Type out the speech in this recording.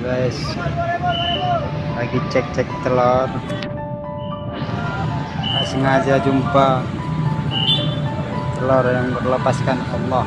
guys. Lagi cek-cek telur. Nah, sengaja jumpa telur yang berlepaskan Allah.